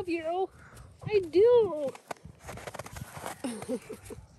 love you. I do.